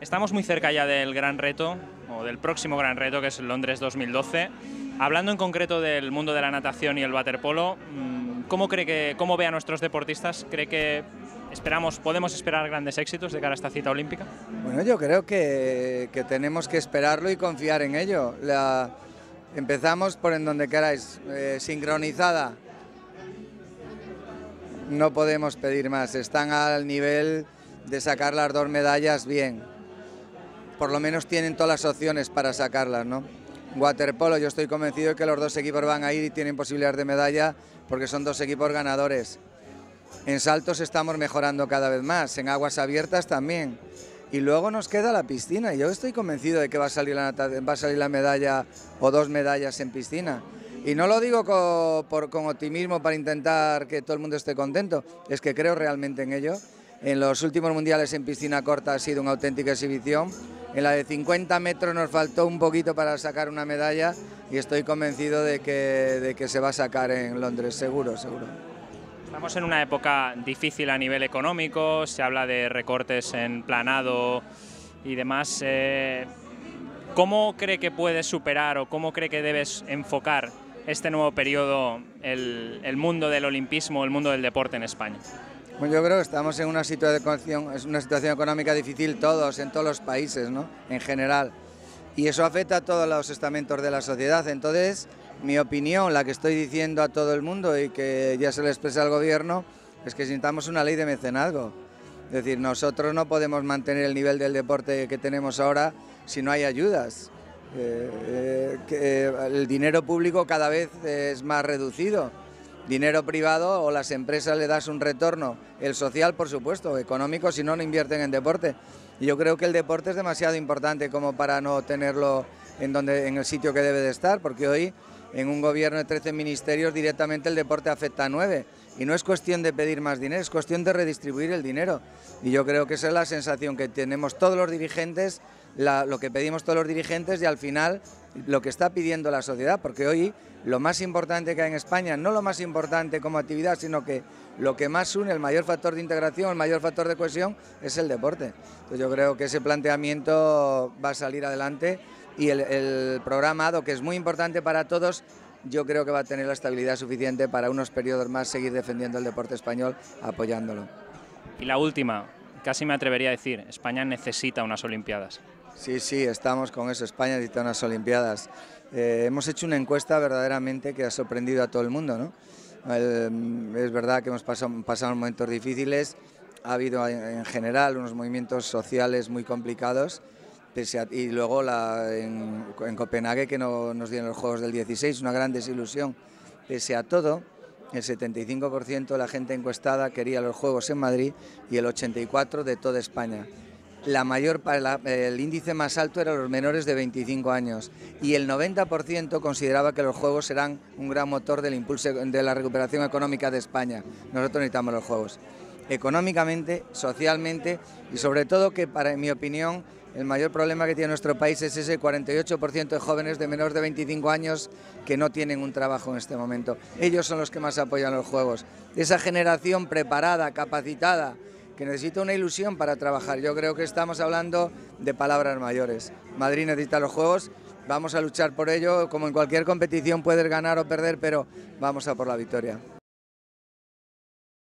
Estamos muy cerca ya del gran reto, o del próximo gran reto, que es Londres 2012. Hablando en concreto del mundo de la natación y el waterpolo, mm, ¿cómo cree que, cómo ve a nuestros deportistas? ¿Cree que esperamos, podemos esperar grandes éxitos de cara a esta cita olímpica? Bueno, yo creo que, que tenemos que esperarlo y confiar en ello. La, empezamos por en donde queráis, eh, sincronizada. No podemos pedir más, están al nivel de sacar las dos medallas bien por lo menos tienen todas las opciones para sacarlas, ¿no? Waterpolo, yo estoy convencido de que los dos equipos van a ir y tienen posibilidades de medalla porque son dos equipos ganadores. En saltos estamos mejorando cada vez más, en aguas abiertas también. Y luego nos queda la piscina. Yo estoy convencido de que va a salir la, medalla o dos medallas en piscina. Y no lo digo con, con optimismo para intentar que todo el mundo esté contento, es que creo realmente en ello. En los últimos mundiales en piscina corta ha sido una auténtica exhibición en la de 50 metros nos faltó un poquito para sacar una medalla y estoy convencido de que, de que se va a sacar en Londres, seguro, seguro. Estamos en una época difícil a nivel económico, se habla de recortes en planado y demás. Eh, ¿Cómo cree que puedes superar o cómo cree que debes enfocar este nuevo periodo el, el mundo del olimpismo, el mundo del deporte en España? Bueno, yo creo que estamos en una situación, es una situación económica difícil todos, en todos los países, ¿no? En general. Y eso afecta a todos los estamentos de la sociedad. Entonces, mi opinión, la que estoy diciendo a todo el mundo y que ya se le expresa al gobierno, es que necesitamos una ley de mecenazgo. Es decir, nosotros no podemos mantener el nivel del deporte que tenemos ahora si no hay ayudas. Eh, eh, que el dinero público cada vez es más reducido dinero privado o las empresas le das un retorno, el social por supuesto, económico si no no invierten en deporte. Y yo creo que el deporte es demasiado importante como para no tenerlo en, donde, en el sitio que debe de estar, porque hoy en un gobierno de 13 ministerios directamente el deporte afecta a 9. Y no es cuestión de pedir más dinero, es cuestión de redistribuir el dinero. Y yo creo que esa es la sensación que tenemos todos los dirigentes, lo que pedimos todos los dirigentes y al final lo que está pidiendo la sociedad, porque hoy lo más importante que hay en España, no lo más importante como actividad, sino que lo que más une, el mayor factor de integración, el mayor factor de cohesión, es el deporte. Entonces yo creo que ese planteamiento va a salir adelante y el, el programa que es muy importante para todos, yo creo que va a tener la estabilidad suficiente para unos periodos más seguir defendiendo el deporte español, apoyándolo. Y la última, casi me atrevería a decir, España necesita unas Olimpiadas. Sí, sí, estamos con eso, España necesita unas Olimpiadas. Eh, hemos hecho una encuesta verdaderamente que ha sorprendido a todo el mundo, ¿no? es verdad que hemos pasado, pasado momentos difíciles, ha habido en general unos movimientos sociales muy complicados, y luego la, en, Copenhague que no, nos dieron los Juegos del 16, una gran desilusión. Pese a todo, el 75% de la gente encuestada quería los Juegos en Madrid y el 84% de toda España. La mayor, el índice más alto era los menores de 25 años y el 90% consideraba que los Juegos serán un gran motor del impulso de la recuperación económica de España. Nosotros necesitamos los Juegos económicamente, socialmente y sobre todo que, para mi opinión, el mayor problema que tiene nuestro país es ese 48% de jóvenes de menores de 25 años que no tienen un trabajo en este momento. Ellos son los que más apoyan los Juegos. Esa generación preparada, capacitada, que necesita una ilusión para trabajar. Yo creo que estamos hablando de palabras mayores. Madrid necesita los Juegos, vamos a luchar por ello. Como en cualquier competición puedes ganar o perder, pero vamos a por la victoria.